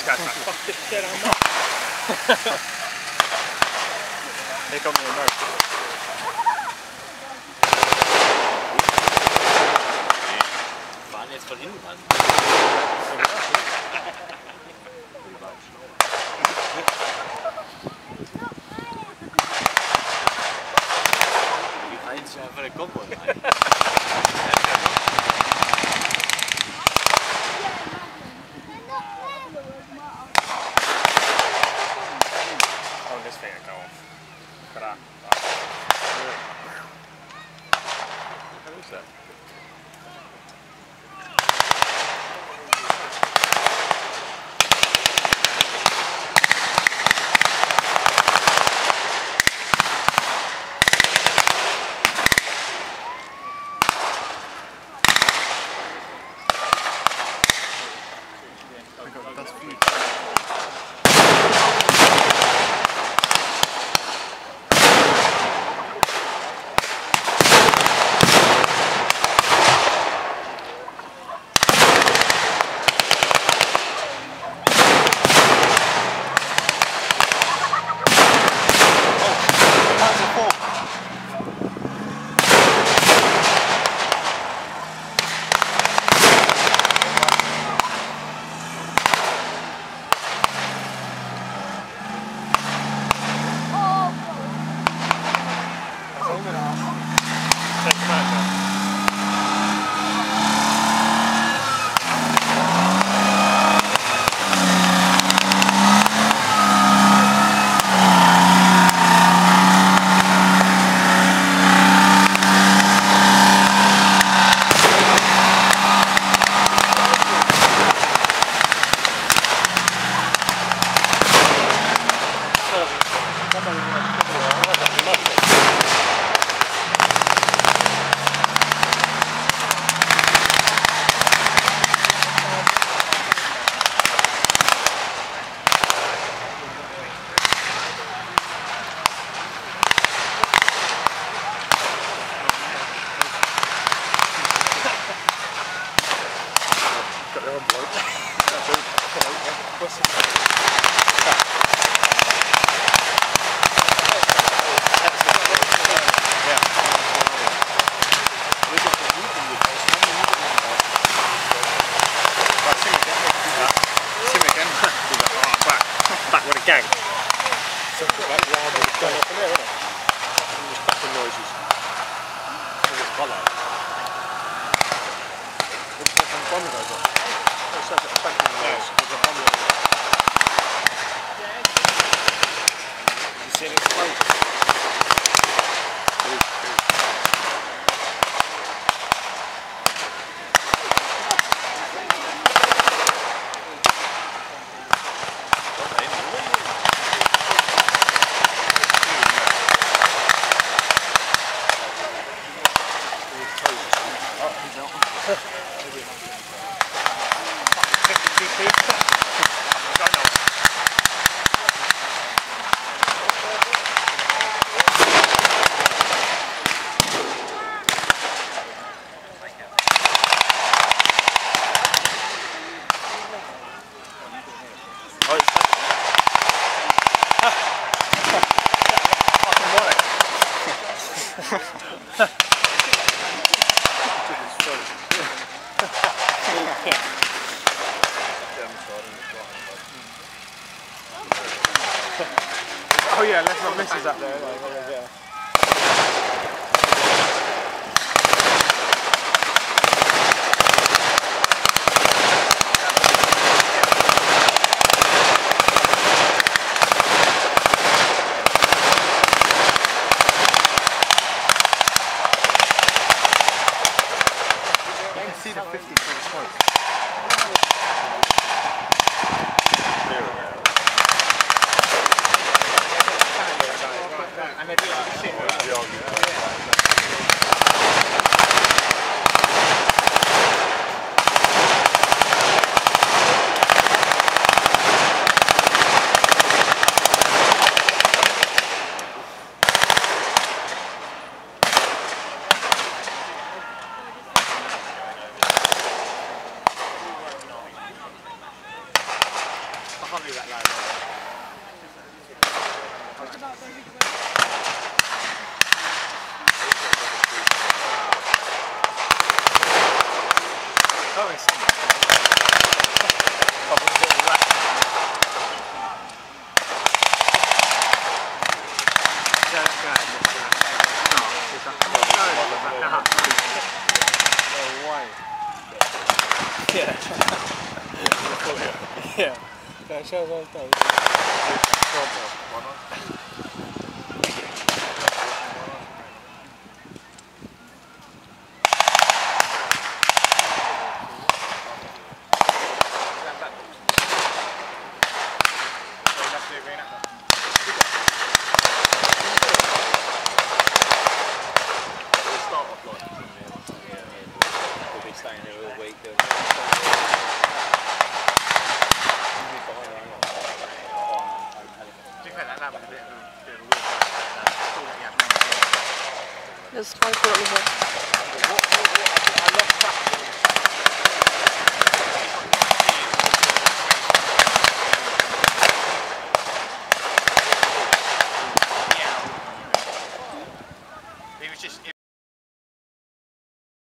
Scratch that fucking shit on that. Here comes the American. Jetzt von hinten an. Die fallen sich einfach der rein. This thing will go off. Look at. How is that? Take him out, got their own bloke. That's all. That's Back with a gang. So back round with a gang. Just back noises. Because it's collar. You seen it explode? It is, it is. Oh yeah, let's not miss us up there. Way. Yeah. yeah. That shows all done. staying all week doing There's high